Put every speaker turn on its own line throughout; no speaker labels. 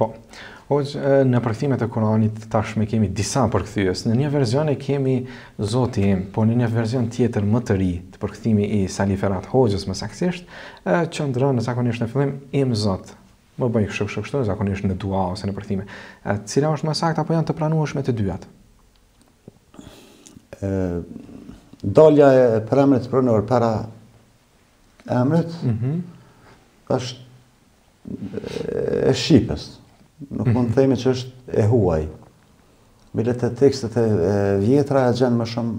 Po. Hoxhë, në përkthimet e Kuranit tashmë kemi disa përkthyes. Në një version e kemi Zoti im, por në një version tjetër më të ri, te përkthimi i Sali Ferhat Hoxhës më saktësisht, qëndron zakonisht në fillim im Zot. Më bëj kështu kështu kështu zakonisht në dua ose në përkthime. E, cila është më e saktë apo janë të pranueshme të dyja?
Ë dalja e përemrit pronor para emrit.
Mhm.
Mm është e shqipes. Nuk mund të mhm. themi që është e huaj. Bile te tekstet e vjetra e gjen më shumë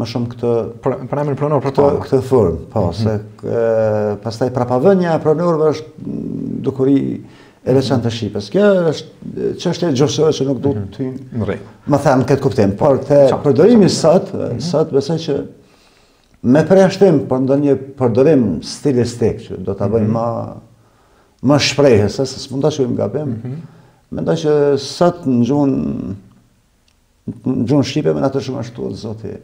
më shumë këtë
pra, përemrin pronor për
këtë këtë formë, po, mhm. se pastaj prapavënia e pronorëve është dukuri e veçantë e shqipes. Kjo është çështje gjuhësore që nuk duhet
mhm. të
me thënë këtë kuptim, por
te
përdorimi sot, sot besoj që Me përjashtim për ndonjë përdorim stilistik që do ta bëjmë mhm. më më shprehëse, se s'mund ta shojmë gabim. Mhm. Mendoj që sot në gjuhën në gjuhën shqipe më së shumti është Zoti.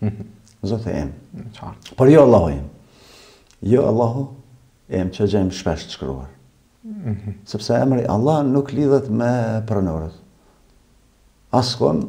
Mhm. Zoti im.
Qartë.
Por jo Allahu im. Jo Allahu im që e gjejmë shpesh të shkruar. Sepse emri Allah nuk lidhet me pronorët. Askon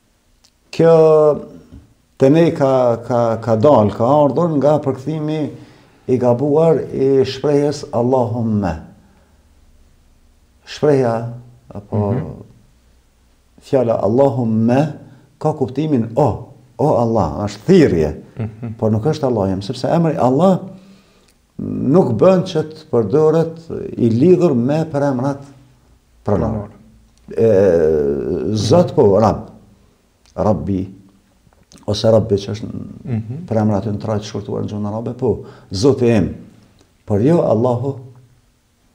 Kjo te ne ka, ka, ka dalë, ka ardhur nga përkthimi i gabuar i shprehjes Allahumme. Shprehja, apo mm -hmm. fjala Allahumme, ka kuptimin o, o Allah, është thirrje, mm -hmm. por nuk është Allahu im, sepse emri Allah Nuk bën që të përdoret i lidhur me përemrat pronorë. Zot po, rab, rabbi, ose rabbi që është mhm. përemri në trajtë të shkurtuar në gjuhën arabe, po, Zoti im, Por jo Allahu